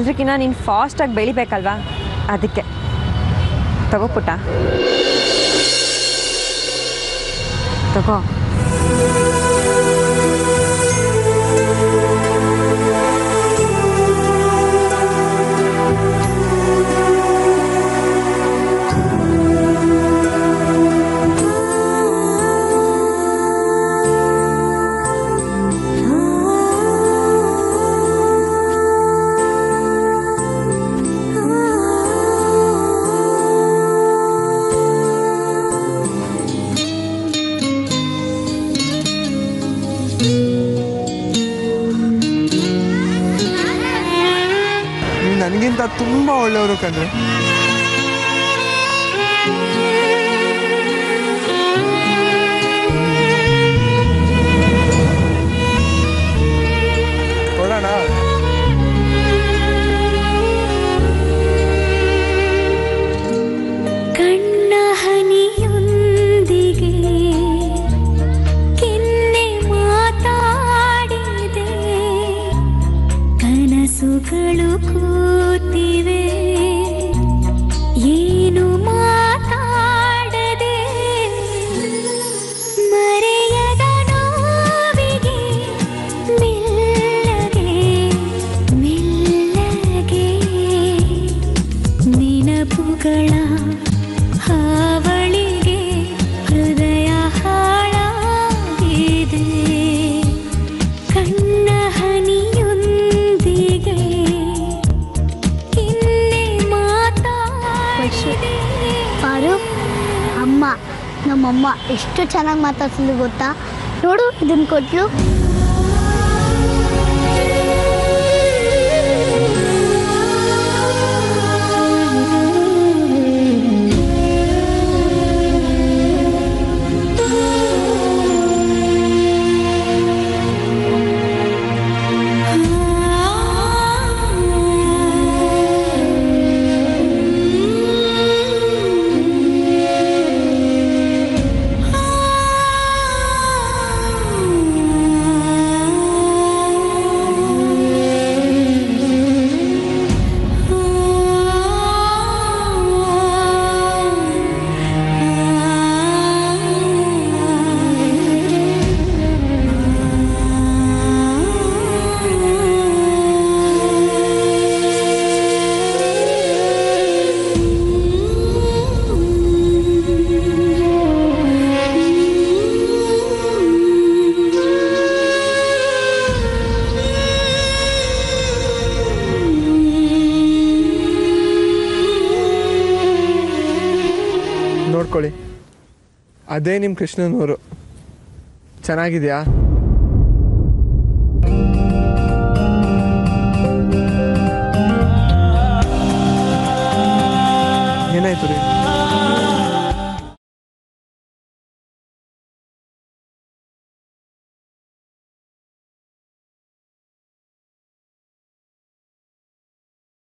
ಬೆಳೆಯೋದಕ್ಕಿಂತ ನೀನು ಫಾಸ್ಟಾಗಿ ಬೆಳಿಬೇಕಲ್ವಾ? ಅದಕ್ಕೆ. ತಗೋ ಪುಟ್ಟ. ತಗೋ. ನನಗಿಂತ ತುಂಬ ಒಳ್ಳೆಯವರು ಕಣ್ರಿ ಕೊಡೋಣ? ಕಣ್ಣ ಹನಿಯೊಂದಿಗೆ ಕೆನ್ನೆ ಮಾತಾಡಿದೆ. ಕನಸುಗಳು ನೆನಪುಗಳ ಹಾವಳಿಗೆ ಹೃದಯ ಹಾಳಾಗಿದೆ. ಕಣ್ಣ ಹನಿಯೊಂದಿಗೆ ಮಾತಾ ಮಾತಾಡಿದೆ. ಪಾರು, ಅಮ್ಮ, ನಮ್ಮಮ್ಮ ಎಷ್ಟು ಚೆನ್ನಾಗಿ ಮಾತಾಡ್ತಿದ್ಲು ಗೊತ್ತಾ? ನೋಡು ಇದನ್ನ ಕೊಟ್ಲು. ನೋಡ್ಕೊಳ್ಳಿ ಅದೇ ನಿಮ್ಮ ಕೃಷ್ಣನವರು ಚೆನ್ನಾಗಿದೆಯಾ? ಏನಾಯ್ತು ರೀ?